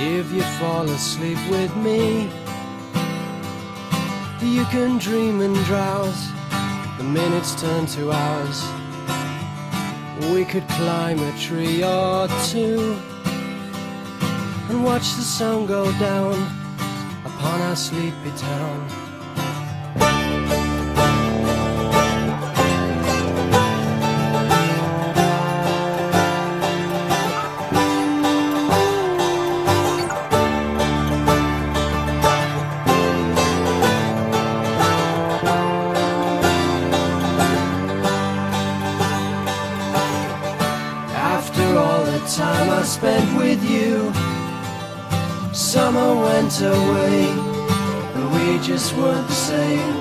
if you fall asleep with me. You can dream and drowse, the minutes turn to hours. We could climb a tree or two and watch the sun go down upon our sleepy town. Time I spent with you. Summer went away, and we just weren't the same.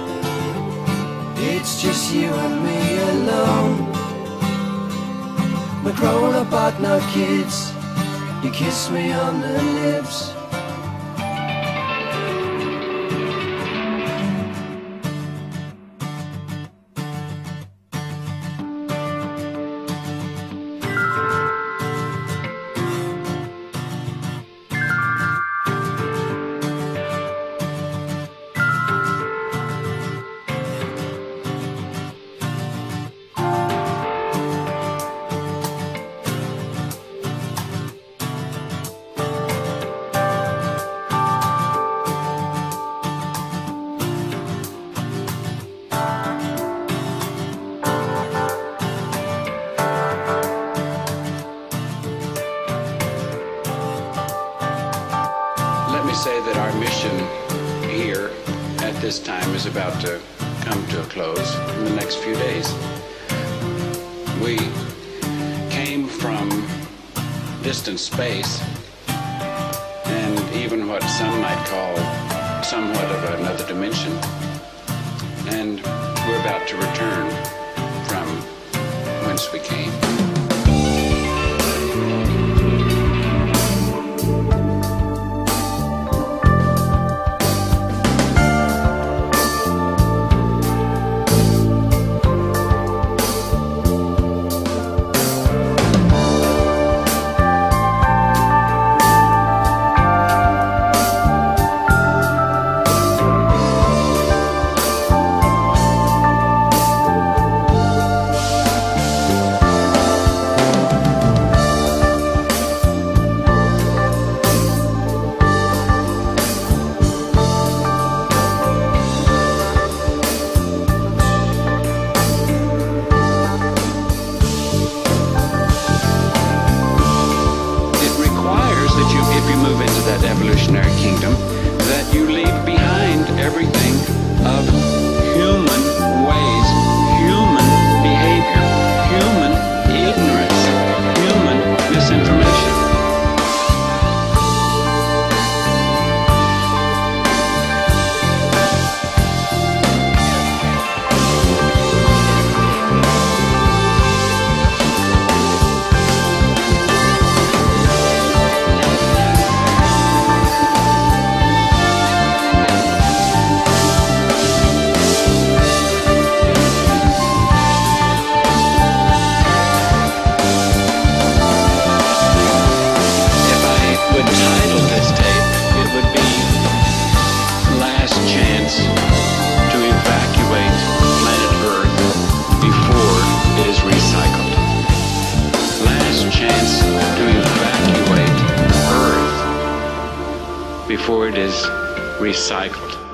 It's just you and me alone. We're grown up but no kids. You kiss me on the lips. Say that our mission here at this time is about to come to a close in the next few days. We came from distant space and even what some might call somewhat of another dimension. And we're about to return from whence we came. Evolutionary kingdom before it is recycled.